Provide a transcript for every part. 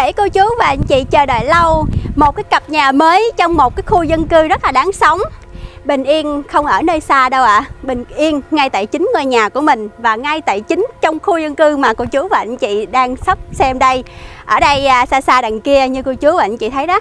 để cô chú và anh chị chờ đợi lâu. Một cái cặp nhà mới trong một cái khu dân cư rất là đáng sống. Bình yên không ở nơi xa đâu ạ. À. Bình yên ngay tại chính ngôi nhà của mình Và ngay tại chính trong khu dân cư mà cô chú và anh chị đang sắp xem đây. Ở đây à, xa xa đằng kia như cô chú và anh chị thấy đó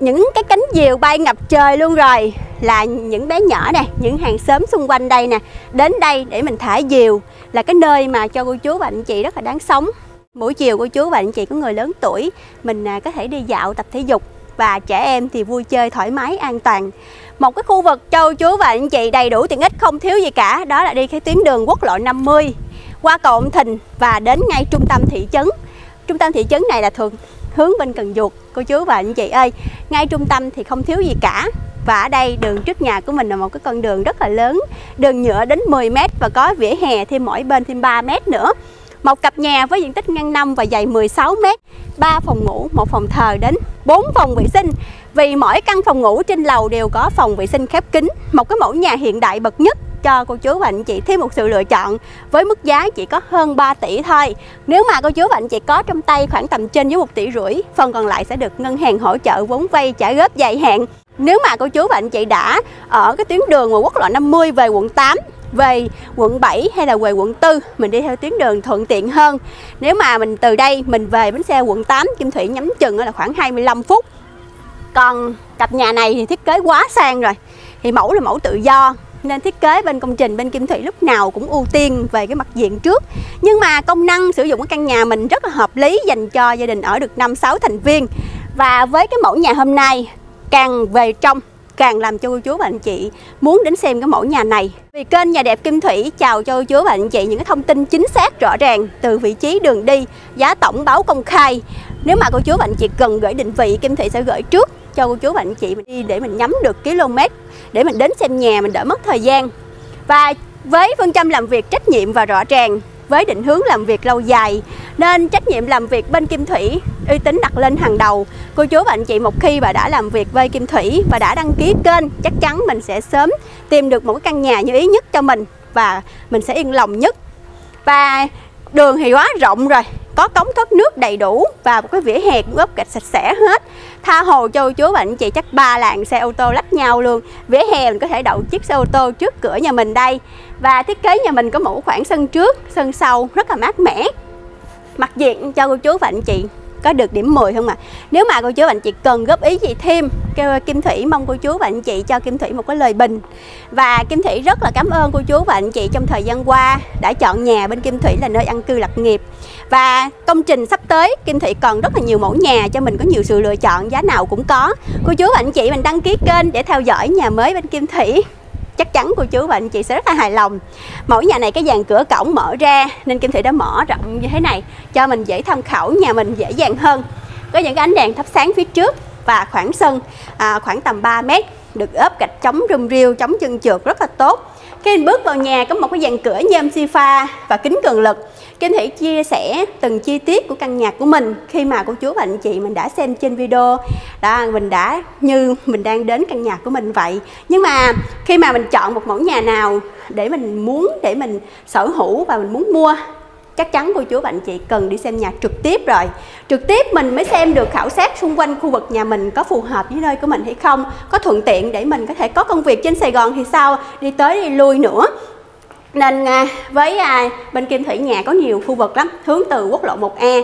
Những cái cánh diều bay ngập trời luôn rồi. Là những bé nhỏ nè, những hàng xóm xung quanh đây nè Đến đây để mình thả diều. Là cái nơi mà cho cô chú và anh chị rất là đáng sống. Buổi chiều cô chú và anh chị có người lớn tuổi, Mình à, có thể đi dạo tập thể dục Và trẻ em thì vui chơi thoải mái, an toàn. Một cái khu vực cho cô chú và anh chị đầy đủ tiện ích, không thiếu gì cả, Đó là đi cái tuyến đường quốc lộ 50 Qua cầu Ông Thình và đến ngay trung tâm thị trấn. Trung tâm thị trấn này là thường hướng bên Cần Duột Cô chú và anh chị ơi. Ngay trung tâm thì không thiếu gì cả và ở đây đường trước nhà của mình là một cái con đường rất là lớn, Đường nhựa đến 10 m và có vỉa hè thêm mỗi bên thêm 3 m nữa một cặp nhà với diện tích ngang năm và dày 16 m, 3 phòng ngủ, một phòng thờ đến 4 phòng vệ sinh. Vì mỗi căn phòng ngủ trên lầu đều có phòng vệ sinh khép kín, một cái mẫu nhà hiện đại bậc nhất cho cô chú và anh chị thêm một sự lựa chọn với mức giá chỉ có hơn 3 tỷ thôi. Nếu mà cô chú và anh chị có trong tay khoảng tầm trên dưới 1 tỷ rưỡi, phần còn lại sẽ được ngân hàng hỗ trợ vốn vay trả góp dài hạn. Nếu mà cô chú và anh chị đã ở cái tuyến đường mà quốc lộ 50 về quận 8 về quận 7 hay là về quận 4 mình đi theo tuyến đường thuận tiện hơn. Nếu mà mình từ đây mình về bến xe quận 8 Kim Thủy nhắm chừng là khoảng 25 phút. Còn cặp nhà này thì thiết kế quá sang rồi, thì mẫu là mẫu tự do, nên thiết kế bên công trình bên Kim Thủy lúc nào cũng ưu tiên về cái mặt diện trước. Nhưng mà công năng sử dụng cái căn nhà mình rất là hợp lý dành cho gia đình ở được 5-6 thành viên. Và với cái mẫu nhà hôm nay, càng về trong càng làm cho cô chú và anh chị muốn đến xem cái mẫu nhà này. Vì kênh Nhà đẹp Kim Thủy chào cho cô chú và anh chị những cái thông tin chính xác rõ ràng từ vị trí đường đi, giá tổng báo công khai. Nếu mà cô chú và anh chị cần gửi định vị Kim Thủy sẽ gửi trước cho cô chú và anh chị mình đi để mình nhắm được km để mình đến xem nhà mình đỡ mất thời gian. Và với phương châm làm việc trách nhiệm và rõ ràng với định hướng làm việc lâu dài nên trách nhiệm làm việc bên Kim Thủy, uy tín đặt lên hàng đầu. Cô chú và anh chị một khi bà đã làm việc với Kim Thủy và đã đăng ký kênh, chắc chắn mình sẽ sớm tìm được một căn nhà như ý nhất cho mình và mình sẽ yên lòng nhất. Và đường thì quá rộng rồi, có cống thoát nước đầy đủ và một cái vỉa hè cũng ốp gạch sạch sẽ hết. Tha hồ cho chú và anh chị chắc ba làng xe ô tô lách nhau luôn. Vỉa hè mình có thể đậu chiếc xe ô tô trước cửa nhà mình đây. Và thiết kế nhà mình có một khoảng sân trước, sân sau, rất là mát mẻ mặt diện cho cô chú và anh chị có được điểm 10 không ạ? À? Nếu mà cô chú và anh chị cần góp ý gì thêm, Kim Thủy mong cô chú và anh chị cho Kim Thủy một cái lời bình. Và Kim Thủy rất là cảm ơn cô chú và anh chị trong thời gian qua đã chọn nhà bên Kim Thủy là nơi ăn cư lập nghiệp. Và công trình sắp tới Kim Thủy còn rất là nhiều mẫu nhà cho mình có nhiều sự lựa chọn giá nào cũng có. Cô chú và anh chị mình đăng ký kênh để theo dõi nhà mới bên Kim Thủy chắc chắn cô chú và anh chị sẽ rất là hài lòng. Mỗi nhà này cái dàn cửa cổng mở ra nên Kim Thị đã mở rộng như thế này cho mình dễ tham khảo nhà mình dễ dàng hơn. Có những cái ánh đèn thắp sáng phía trước và khoảng sân à, khoảng tầm 3 mét được ốp gạch chống rung riêu chống chân trượt rất là tốt. Khi anh bước vào nhà có một cái dàn cửa nhôm xi pha và kính cường lực. Kim Thủy chia sẻ từng chi tiết của căn nhà của mình khi mà cô chú và anh chị mình đã xem trên video. Đó, mình đã như mình đang đến căn nhà của mình vậy. Nhưng mà khi mà mình chọn một mẫu nhà nào để mình muốn, để mình sở hữu và mình muốn mua, chắc chắn cô chú và anh chị cần đi xem nhà trực tiếp rồi. Trực tiếp mình mới xem được khảo sát xung quanh khu vực nhà mình có phù hợp với nơi của mình hay không, có thuận tiện để mình có thể có công việc trên Sài Gòn thì sao, đi tới đi lui nữa nên à, với à, bên Kim Thủy nhà có nhiều khu vực lắm, hướng từ quốc lộ 1A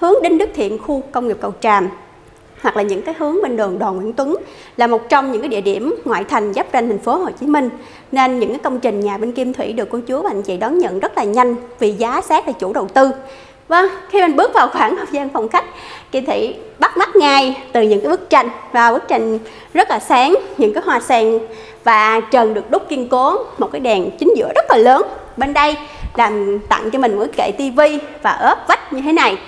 hướng đến Đức Thiện khu công nghiệp Cầu Tràm, hoặc là những cái hướng bên đường Đoàn Nguyễn Tuấn, là một trong những cái địa điểm ngoại thành giáp ranh thành phố Hồ Chí Minh. Nên những cái công trình nhà bên Kim Thủy được cô chú và anh chị đón nhận rất là nhanh vì giá sát là chủ đầu tư. Vâng, khi mình bước vào khoảng không gian phòng khách kỳ Thị bắt mắt ngay từ những cái bức tranh. Và bức tranh rất là sáng những cái hoa sen. Và trần được đúc kiên cố một cái đèn chính giữa rất là lớn. Bên đây làm tặng cho mình một cái kệ tivi và ốp vách như thế này.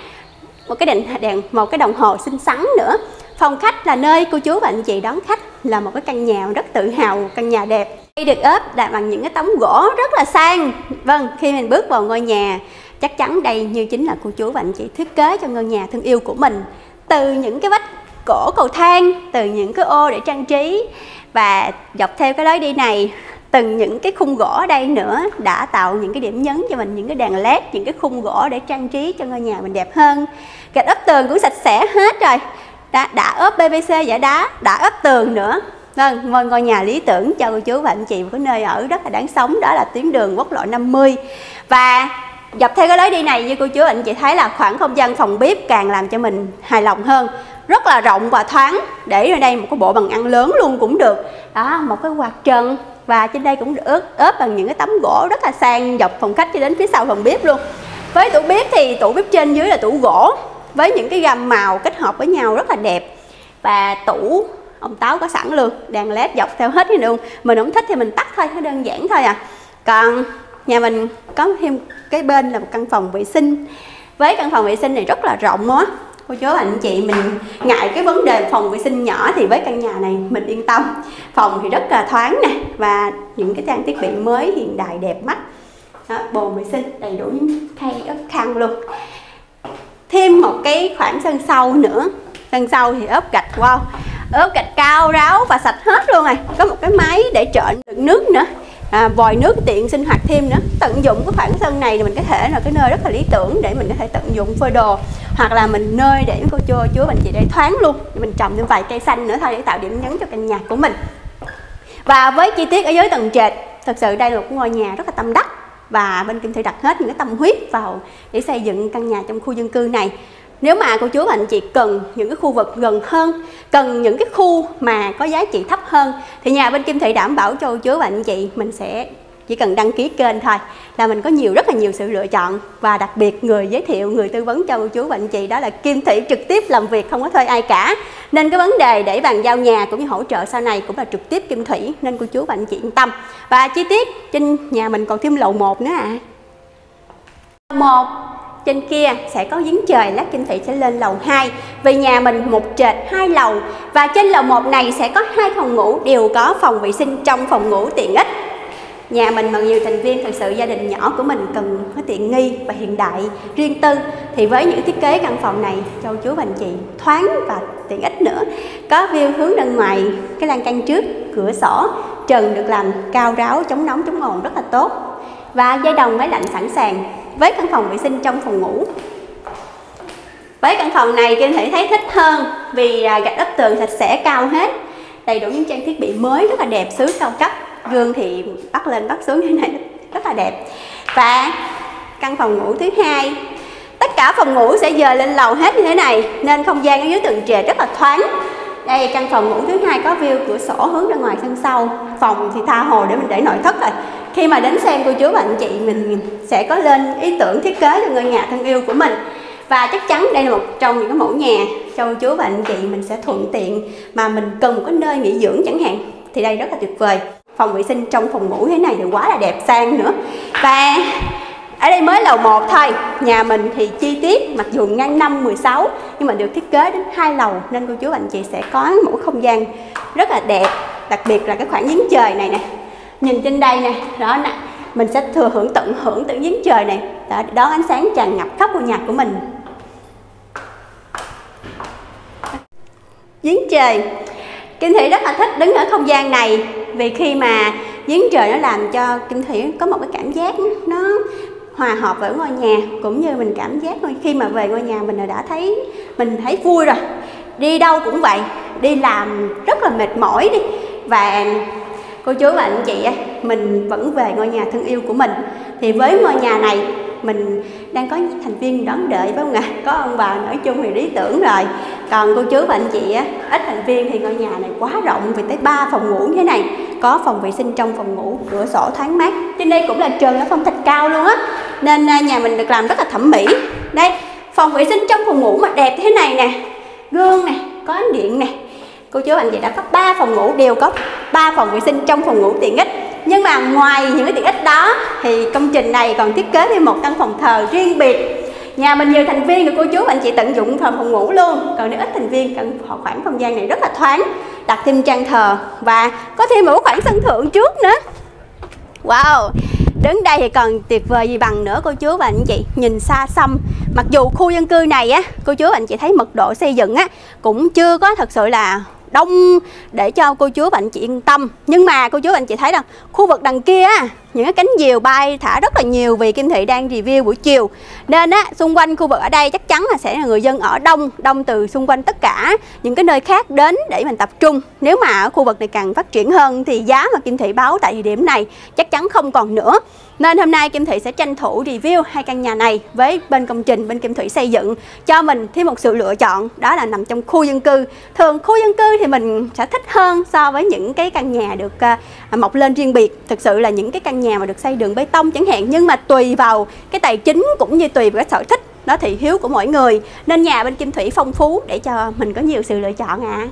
Một cái đèn đèn một cái đồng hồ xinh xắn nữa. Phòng khách là nơi cô chú và anh chị đón khách là một cái căn nhà rất tự hào căn nhà đẹp. Đây được ốp đặt bằng những cái tấm gỗ rất là sang. Vâng khi mình bước vào ngôi nhà chắc chắn đây như chính là cô chú và anh chị thiết kế cho ngôi nhà thân yêu của mình. Từ những cái vách cổ cầu thang từ những cái ô để trang trí và dọc theo cái lối đi này từng những cái khung gỗ ở đây nữa đã tạo những cái điểm nhấn cho mình những cái đèn led những cái khung gỗ để trang trí cho ngôi nhà mình đẹp hơn. Gạch ốp tường cũng sạch sẽ hết rồi. Đã, đã ốp PVC giả đá đã ốp tường nữa. Vâng, ngôi, ngôi nhà lý tưởng cho cô chú và anh chị có nơi ở rất là đáng sống đó là tuyến đường quốc lộ 50 và dọc theo cái lối đi này như cô chú anh chị thấy là khoảng không gian phòng bếp càng làm cho mình hài lòng hơn. Rất là rộng và thoáng để ở đây một cái bộ bằng ăn lớn luôn cũng được. Đó một cái quạt trần và trên đây cũng được ướp, ướp bằng những cái tấm gỗ rất là sang dọc phòng khách cho đến phía sau phòng bếp luôn. Với tủ bếp thì tủ bếp trên dưới là tủ gỗ với những cái gam màu kết hợp với nhau rất là đẹp. Và tủ ông táo có sẵn luôn đèn led dọc theo hết cái luôn mình không thích thì mình tắt thôi nó đơn giản thôi à. Còn nhà mình có thêm cái bên là một căn phòng vệ sinh. Với căn phòng vệ sinh này rất là rộng á. Cô chú anh chị mình ngại cái vấn đề phòng vệ sinh nhỏ thì với căn nhà này mình yên tâm. Phòng thì rất là thoáng nè và những cái trang thiết bị mới hiện đại đẹp mắt. Đó, bồn vệ sinh đầy đủ những khay ốp khăn luôn. Thêm một cái khoảng sân sau nữa. Sân sau thì ốp gạch wow. Ốp gạch cao ráo và sạch hết luôn này có một cái máy để trộn đựng nước nữa à, vòi nước tiện sinh hoạt thêm nữa. Tận dụng cái khoảng sân này thì mình có thể là cái nơi rất là lý tưởng để mình có thể tận dụng phơi đồ. Hoặc là mình nơi để cô chú chúa mình chị để thoáng luôn. Mình trồng thêm vài cây xanh nữa thôi để tạo điểm nhấn cho căn nhà của mình. Và với chi tiết ở dưới tầng trệt thật sự đây là một ngôi nhà rất là tâm đắc. Và bên Kim Thị đặt hết những cái tâm huyết vào để xây dựng căn nhà trong khu dân cư này nếu mà cô chú và anh chị cần những cái khu vực gần hơn, cần những cái khu mà có giá trị thấp hơn, thì nhà bên Kim Thị đảm bảo cho cô chú và anh chị mình sẽ chỉ cần đăng ký kênh thôi, là mình có nhiều, rất là nhiều sự lựa chọn. Và đặc biệt người giới thiệu, người tư vấn cho cô chú và anh chị đó là Kim Thị trực tiếp làm việc, không có thuê ai cả. Nên cái vấn đề để bàn giao nhà cũng như hỗ trợ sau này cũng là trực tiếp Kim Thủy, nên cô chú và anh chị yên tâm. Và chi tiết trên nhà mình còn thêm lầu 1 nữa à một trên kia sẽ có giếng trời, lát kinh thị sẽ lên lầu 2 vì nhà mình một trệt hai lầu. Và trên lầu 1 này sẽ có hai phòng ngủ, đều có phòng vệ sinh trong phòng ngủ tiện ích. Nhà mình mà nhiều thành viên thực sự gia đình nhỏ của mình cần có tiện nghi và hiện đại riêng tư. Thì với những thiết kế căn phòng này, châu chú và anh chị, thoáng và tiện ích nữa. Có view hướng ra ngoài cái lan can trước, cửa sổ. Trần được làm cao ráo, chống nóng, chống ồn rất là tốt. Và dây đồng máy lạnh sẵn sàng với căn phòng vệ sinh trong phòng ngủ. Với căn phòng này Kim Thị thấy thích hơn vì à, gạch ốp tường sạch sẽ cao hết, đầy đủ những trang thiết bị mới rất là đẹp, xứ cao cấp. Gương thì bắt lên, bắt xuống như này, rất là đẹp. Và căn phòng ngủ thứ hai, tất cả phòng ngủ sẽ dời lên lầu hết như thế này, nên không gian ở dưới tầng trệt rất là thoáng. Đây căn phòng ngủ thứ hai có view cửa sổ hướng ra ngoài sân sau. Phòng thì tha hồ để mình để nội thất rồi khi mà đến xem cô chú và anh chị, mình sẽ có lên ý tưởng thiết kế cho ngôi nhà thân yêu của mình. Và chắc chắn đây là một trong những cái mẫu nhà cho cô chú và anh chị mình sẽ thuận tiện mà mình cần một cái nơi nghỉ dưỡng chẳng hạn. Thì đây rất là tuyệt vời. Phòng vệ sinh trong phòng ngủ thế này thì quá là đẹp sang nữa. Và ở đây mới lầu 1 thôi. Nhà mình thì chi tiết, mặc dù ngang năm 16 nhưng mà được thiết kế đến hai lầu, nên cô chú và anh chị sẽ có một không gian rất là đẹp. Đặc biệt là cái khoảng giếng trời này nè nhìn trên đây nè đó nè mình sẽ thừa hưởng tận hưởng tận giếng trời này. Đó, đón ánh sáng tràn ngập khắp ngôi nhà của mình. Giếng trời. Kim Thủy rất là thích đứng ở không gian này vì khi mà giếng trời nó làm cho Kim Thủy có một cái cảm giác nó hòa hợp với ngôi nhà cũng như mình cảm giác khi mà về ngôi nhà mình đã thấy mình thấy vui rồi. Đi đâu cũng vậy đi làm rất là mệt mỏi đi. Và cô chú và anh chị mình vẫn về ngôi nhà thân yêu của mình. Thì với ngôi nhà này, mình đang có thành viên đón đợi phải không ạ? Có ông bà nói chung thì lý tưởng rồi. Còn cô chú và anh chị á, ít thành viên thì ngôi nhà này quá rộng vì tới 3 phòng ngủ như thế này. Có phòng vệ sinh trong phòng ngủ, cửa sổ thoáng mát. Trên đây cũng là trời ở phong thạch cao luôn á. Nên à, nhà mình được làm rất là thẩm mỹ. Đây, phòng vệ sinh trong phòng ngủ mà đẹp thế này nè. Gương nè, có ánh điện nè cô chú anh chị đã có 3 phòng ngủ, đều có 3 phòng vệ sinh trong phòng ngủ tiện ích. Nhưng mà ngoài những cái tiện ích đó, thì công trình này còn thiết kế thêm một căn phòng thờ riêng biệt. Nhà mình nhiều thành viên thì cô chú anh chị tận dụng phòng phòng ngủ luôn. Còn nếu ít thành viên, cần khoảng không gian này rất là thoáng, đặt thêm trang thờ và có thêm một khoảng sân thượng trước nữa. Wow, đứng đây thì còn tuyệt vời gì bằng nữa, cô chú và anh chị. Nhìn xa xăm, mặc dù khu dân cư này á, cô chú anh chị thấy mật độ xây dựng á, cũng chưa có thật sự là đông để cho cô chú và anh chị yên tâm. Nhưng mà cô chú và anh chị thấy rằng khu vực đằng kia những cái cánh diều bay thả rất là nhiều vì Kim Thị đang review buổi chiều nên á xung quanh khu vực ở đây chắc chắn là sẽ là người dân ở đông đông từ xung quanh tất cả những cái nơi khác đến để mình tập trung nếu mà ở khu vực này càng phát triển hơn thì giá mà Kim Thị báo tại thời điểm này chắc chắn không còn nữa nên hôm nay Kim Thị sẽ tranh thủ review hai căn nhà này với bên công trình bên Kim Thủy xây dựng cho mình thêm một sự lựa chọn đó là nằm trong khu dân cư. Thường khu dân cư thì mình sẽ thích hơn so với những cái căn nhà được uh, mọc lên riêng biệt. Thực sự là những cái căn nhà mà được xây đường bê tông chẳng hạn, nhưng mà tùy vào cái tài chính cũng như tùy vào cái sở thích, đó thị hiếu của mỗi người nên nhà bên Kim Thủy phong phú để cho mình có nhiều sự lựa chọn ạ. À.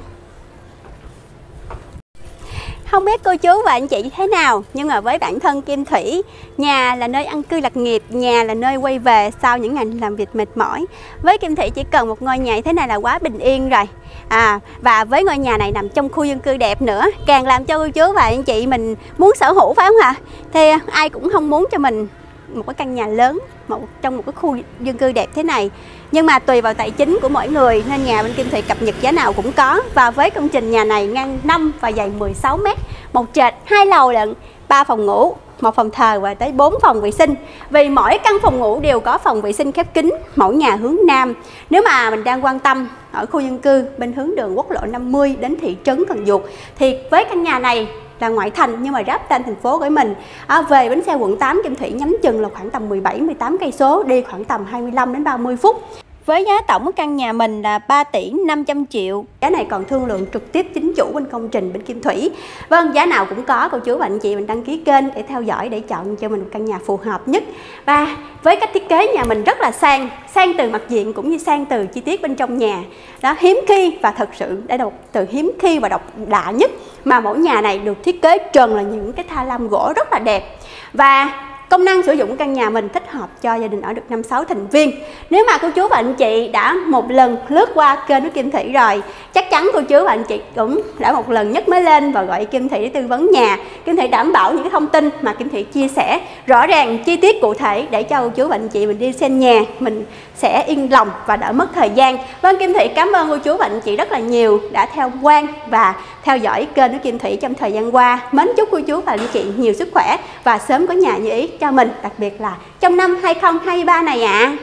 Không biết cô chú và anh chị thế nào Nhưng mà với bản thân Kim Thủy Nhà là nơi ăn cư lạc nghiệp Nhà là nơi quay về sau những ngày làm việc mệt mỏi. Với Kim Thủy chỉ cần một ngôi nhà thế này là quá bình yên rồi. À, Và với ngôi nhà này nằm trong khu dân cư đẹp nữa Càng làm cho cô chú và anh chị mình muốn sở hữu phải không ạ? Thì ai cũng không muốn cho mình một cái căn nhà lớn, một trong một cái khu dân cư đẹp thế này. Nhưng mà tùy vào tài chính của mỗi người, nên nhà bên Kim Thị cập nhật giá nào cũng có. Và với công trình nhà này ngang 5 và dày 16 m một trệt, hai lầu lận, ba phòng ngủ, một phòng thờ và tới 4 phòng vệ sinh. Vì mỗi căn phòng ngủ đều có phòng vệ sinh khép kín, mẫu nhà hướng Nam. Nếu mà mình đang quan tâm ở khu dân cư bên hướng đường quốc lộ 50 đến thị trấn Cần Duộc, thì với căn nhà này là ngoại thành nhưng mà ráp tên thành phố của mình. À, về bến xe quận 8 Kim Thủy nhắm chừng là khoảng tầm 17 18 cây số đi khoảng tầm 25 đến 30 phút với giá tổng căn nhà mình là 3 tỷ 500 triệu. Giá này còn thương lượng trực tiếp chính chủ bên công trình bên Kim Thủy. Vâng, giá nào cũng có cô chú và anh chị mình đăng ký kênh để theo dõi để chọn cho mình một căn nhà phù hợp nhất. Và với cách thiết kế nhà mình rất là sang Sang từ mặt diện cũng như sang từ chi tiết bên trong nhà. Đó, hiếm khi và thật sự đây là một từ hiếm khi và độc lạ nhất Mà mỗi nhà này được thiết kế trần là những cái tha lam gỗ rất là đẹp. Và Công năng sử dụng căn nhà mình thích hợp cho gia đình ở được 5-6 thành viên. Nếu mà cô chú và anh chị đã một lần lướt qua kênh của Kim Thị rồi, Chắc chắn cô chú và anh chị cũng đã một lần nhấc mới lên và gọi Kim Thị để tư vấn nhà. Kim Thị đảm bảo những cái thông tin mà Kim Thị chia sẻ, rõ ràng chi tiết cụ thể để cho cô chú và anh chị mình đi xem nhà, Mình sẽ yên lòng và đỡ mất thời gian. Vâng Kim Thị cảm ơn cô chú và anh chị rất là nhiều đã theo quan và theo dõi kênh của Kim thủy trong thời gian qua Mến chúc cô chú và anh chị nhiều sức khỏe và sớm có nhà như ý cho mình, đặc biệt là trong năm 2023 này ạ à.